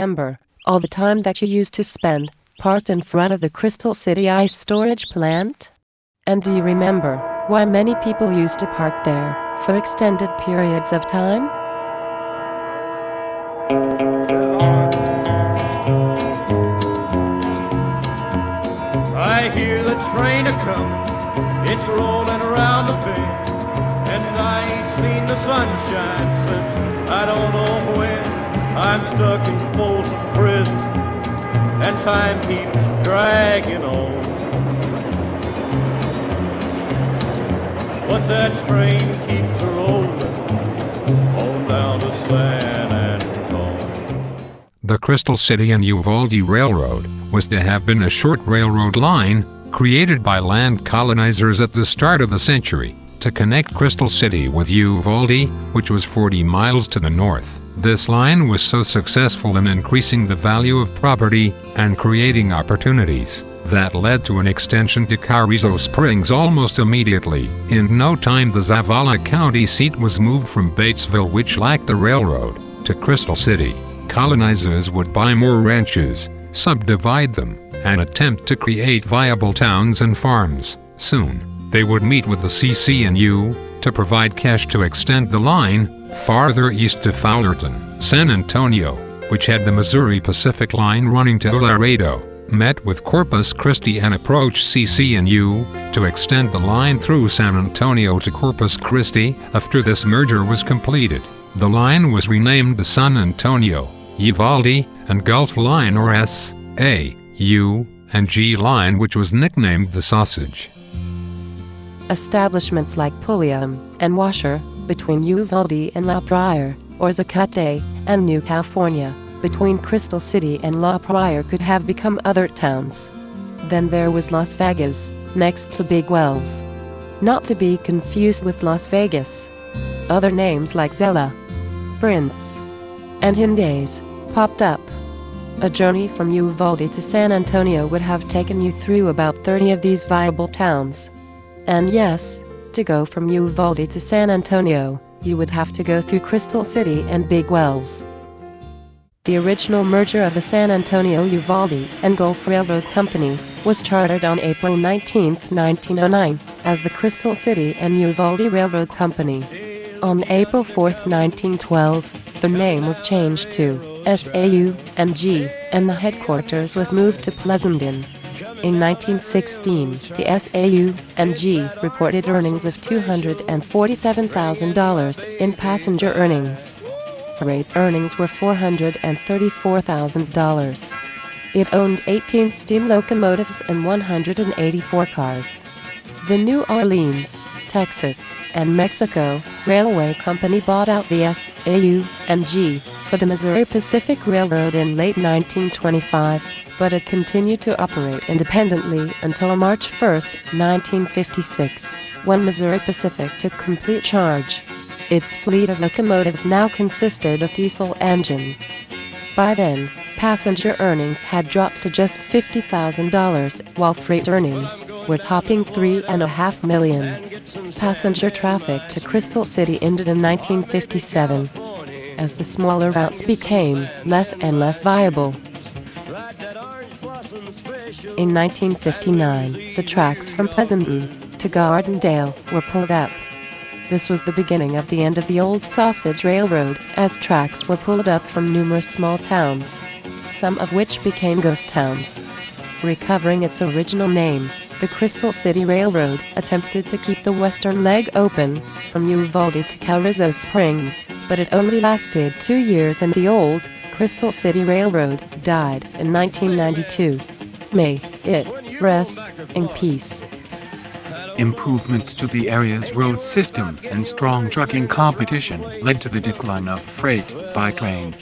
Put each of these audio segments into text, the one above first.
remember all the time that you used to spend parked in front of the Crystal City ice storage plant? And do you remember why many people used to park there for extended periods of time? I hear the train a it's around the bend, and I ain't seen the sunshine since I don't know when. I'm stuck in Folsom Prison, and time keeps dragging on. But that train keeps rollin' on down to San Antone. The Crystal City and Uvalde Railroad was to have been a short railroad line created by land colonizers at the start of the century to connect Crystal City with Uvalde, which was 40 miles to the north. This line was so successful in increasing the value of property and creating opportunities that led to an extension to Carrizo Springs almost immediately. In no time the Zavala County seat was moved from Batesville which lacked the railroad, to Crystal City. Colonizers would buy more ranches, subdivide them, and attempt to create viable towns and farms. Soon, they would meet with the CC&U to provide cash to extend the line farther east to Fowlerton. San Antonio, which had the Missouri Pacific Line running to Laredo, met with Corpus Christi and approached CC&U to extend the line through San Antonio to Corpus Christi after this merger was completed. The line was renamed the San Antonio, Uvalde, and Gulf Line or S, A, U, and G Line which was nicknamed the Sausage. Establishments like Pulliam and Washer between Uvalde and La Pryor, or Zacate and New California between Crystal City and La Pryor could have become other towns. Then there was Las Vegas, next to Big Wells. Not to be confused with Las Vegas. Other names like Zella, Prince, and Hindes popped up. A journey from Uvalde to San Antonio would have taken you through about 30 of these viable towns. And yes, to go from Uvalde to San Antonio, you would have to go through Crystal City and Big Wells. The original merger of the San Antonio Uvalde and Gulf Railroad Company was chartered on April 19, 1909, as the Crystal City and Uvalde Railroad Company. On April 4, 1912, the name was changed to SAU and G, and the headquarters was moved to Pleasanton. In 1916, the SAU and reported earnings of $247,000 in passenger earnings. Freight earnings were $434,000. It owned 18 steam locomotives and 184 cars. The New Orleans, Texas, and Mexico Railway Company bought out the SAU and for the Missouri Pacific Railroad in late 1925, but it continued to operate independently until March 1, 1956, when Missouri Pacific took complete charge. Its fleet of locomotives now consisted of diesel engines. By then, passenger earnings had dropped to just $50,000, while freight earnings were topping three and a half million. Passenger traffic to Crystal City ended in 1957 as the smaller routes became less and less viable. In 1959, the tracks from Pleasanton to Gardendale were pulled up. This was the beginning of the end of the old Sausage Railroad, as tracks were pulled up from numerous small towns, some of which became ghost towns. Recovering its original name, the Crystal City Railroad attempted to keep the western leg open from Uvalde to Carrizo Springs, but it only lasted two years and the old Crystal City Railroad died in 1992. May it rest in peace. Improvements to the area's road system and strong trucking competition led to the decline of freight by train.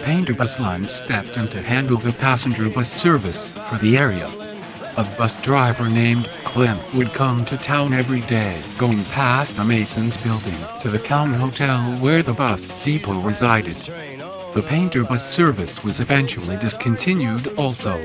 Painter Bus Lines stepped in to handle the passenger bus service for the area. A bus driver named Clem would come to town every day, going past the Masons building to the Cowan Hotel where the bus depot resided. The Painter bus service was eventually discontinued also.